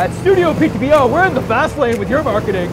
At Studio PTPO, we're in the fast lane with your marketing.